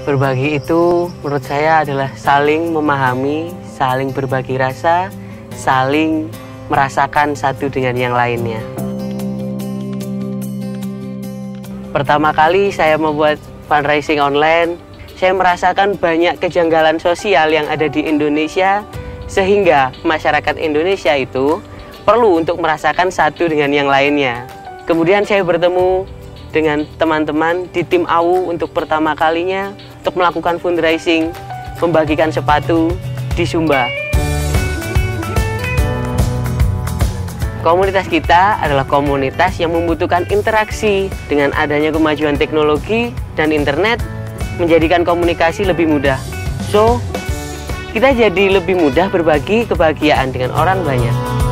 Berbagi itu menurut saya adalah saling memahami, saling berbagi rasa, saling merasakan satu dengan yang lainnya. Pertama kali saya membuat fundraising online, saya merasakan banyak kejanggalan sosial yang ada di Indonesia sehingga masyarakat Indonesia itu perlu untuk merasakan satu dengan yang lainnya. Kemudian saya bertemu dengan teman-teman di tim AWU untuk pertama kalinya untuk melakukan fundraising, membagikan sepatu di Sumba. Komunitas kita adalah komunitas yang membutuhkan interaksi dengan adanya kemajuan teknologi dan internet menjadikan komunikasi lebih mudah. So, kita jadi lebih mudah berbagi kebahagiaan dengan orang banyak.